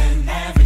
and everything.